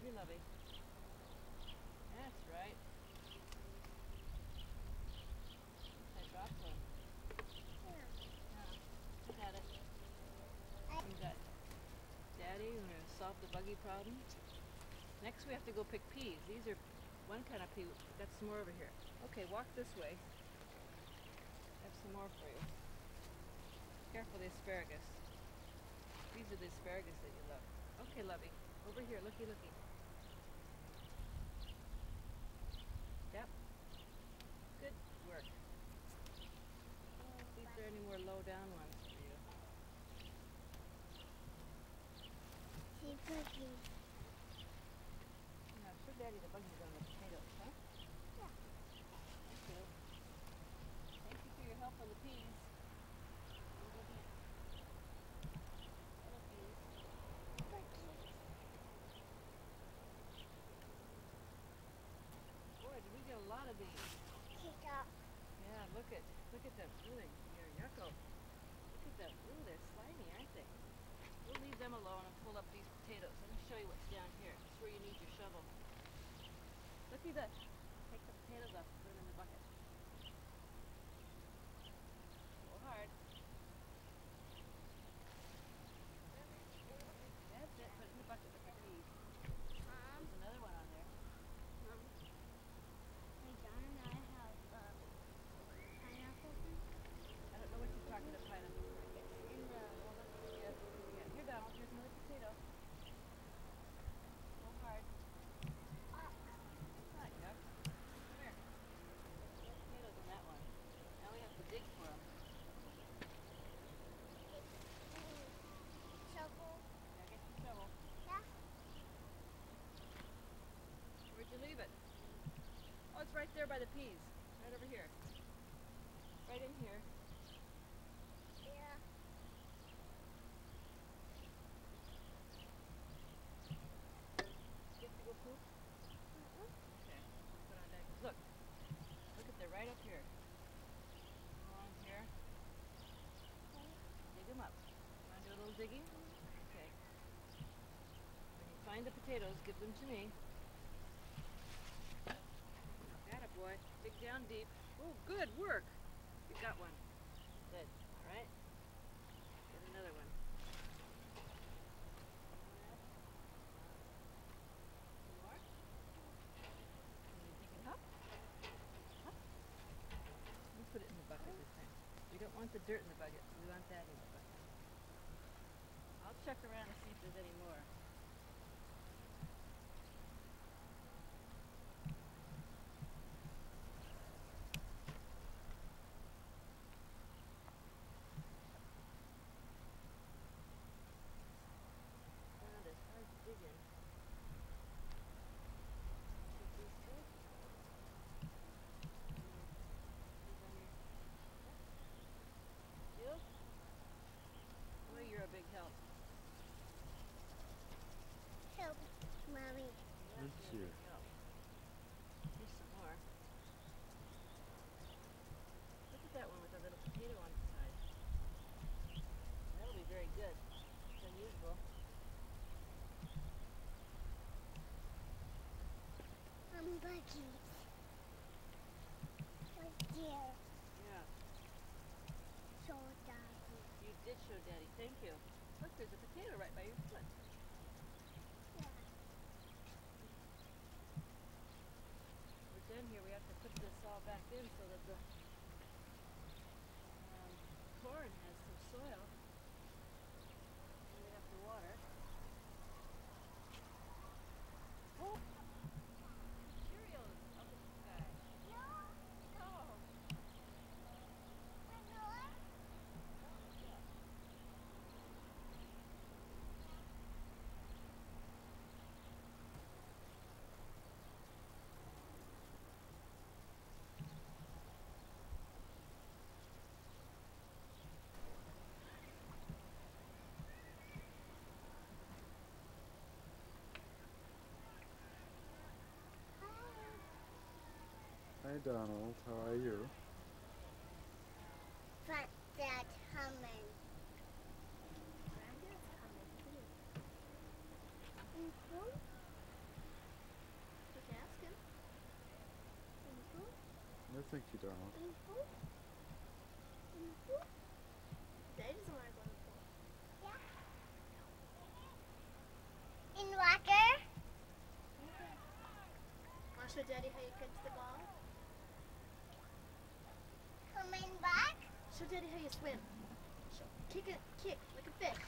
Here, lovey. That's right. I dropped one. Here. Yeah, I it. We got Daddy, we're gonna solve the buggy problem. Next we have to go pick peas. These are one kind of pea. Got some more over here. Okay, walk this way. I have some more for you. Careful the asparagus. These are the asparagus that you love. Okay, lovey. Over here, looky, looky. Yep. Good work. See if there are any more low down ones for you. See cookies. Now, show Daddy the buggies on the potatoes, huh? Yeah. Thank you. Thank you for your help on the peas. Over here. Little peas. Cookies. Boy, did we get a lot of these. Pick up. Yeah, look at look at. Ooh, they, they're yucko. Look at them. Ooh, they're slimy, aren't they? We'll leave them alone and pull up these potatoes. Let me show you what's down here. It's where you need your shovel. Looky the take the potatoes up and put them in the bucket. Go hard. That's it. Put it in the bucket with the peas. Mom. There's another one on there. Mom. My John and I have um, pineapple thing. I don't know what you're talking about pineapple. It's in the Yeah, yeah. Here, Donald. Here's another potato. Go hard. uh, It's not yuck. Come here. There's potatoes in that one. Now we have to dig for them. shovel. Now get your shovel. Yeah. Where'd you leave it? Oh, it's right there by the peas. Right over here. Right in here. Yeah. Get to go poop? Okay. Put on. Look. Look at they're right up here. Along here. Dig them up. Want to do a little digging? Okay. When you find the potatoes, give them to me. Got it, boy. Dig down deep. Oh, good work. You got one. Good. All right. Get another one. Put it in the bucket this time. We don't want the dirt in the bucket. We want that in the bucket. I'll check around and see if there's any more. God, it's hard to dig in. Take these two. Mm, these on your- You? Boy, you're a big help. Help, mommy. Yes, Thank you're a you. big help. Here's some more. Look at that one with a little potato on the side. That'll be very good. It's unusual. I'm bucket. Right there. Yeah, So daddy. you did show Daddy. Thank you. Look, there's a potato right by your foot. Yeah. We're done here. We have to put this all back in so that the um, corn has some soil. Donald. How are you? Dad coming. Coming too. No, thank you, Donald. Mm -hmm. Mm -hmm. Daddy doesn't want to go the pool. Yeah. In Walker? Okay. Want to show Daddy how you catch the ball? swimming back? Show Daddy how you swim. Show. Kick it, kick like a fish.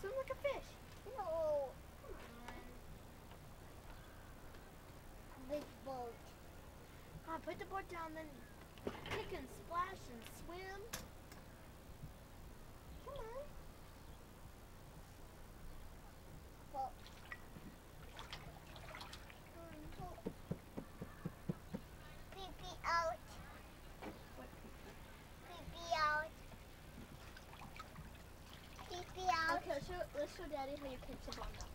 Swim like a fish. No. Come on. Big boat. Ah, put the boat down then. show Daddy how you catch on that.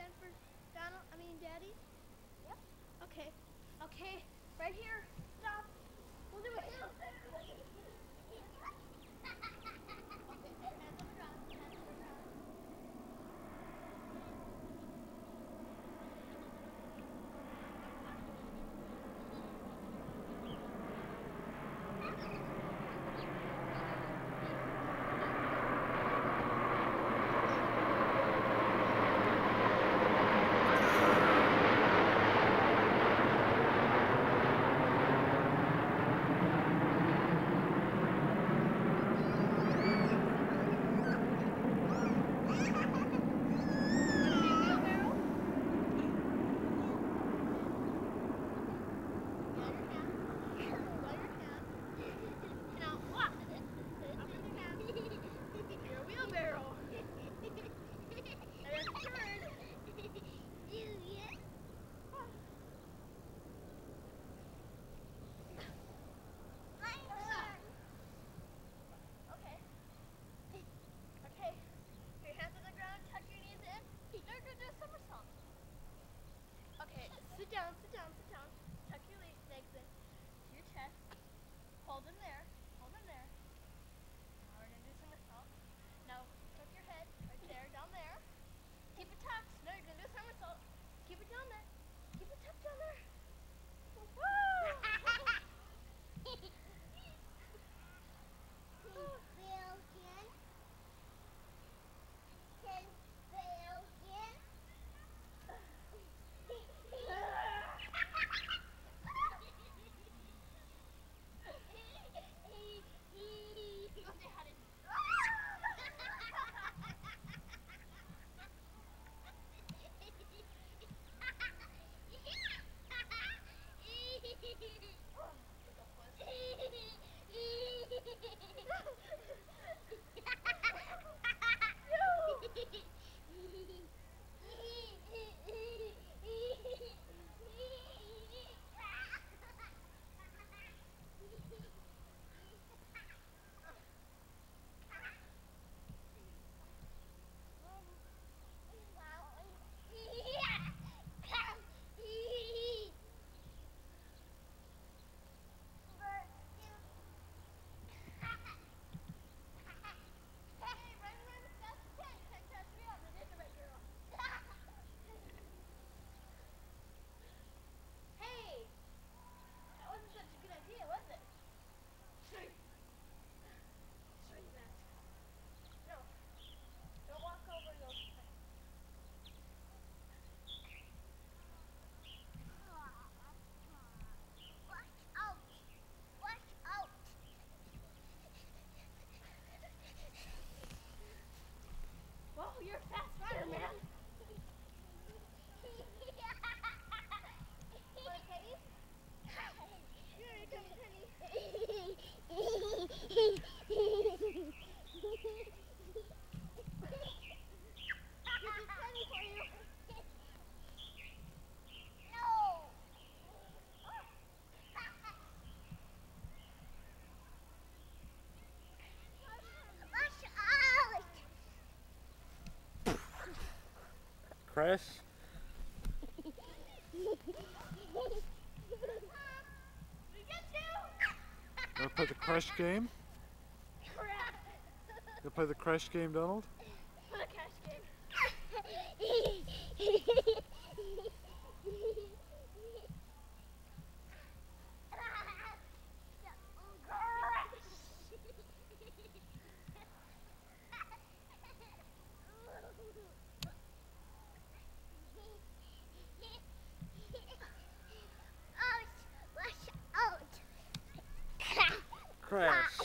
stand for Donald? I mean, Daddy? Yep. Okay. Okay. Right here. Stop. We'll do it. Chris. Wanna play the Crush game? You play the crash game, Donald? The crash game. crash.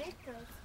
esto.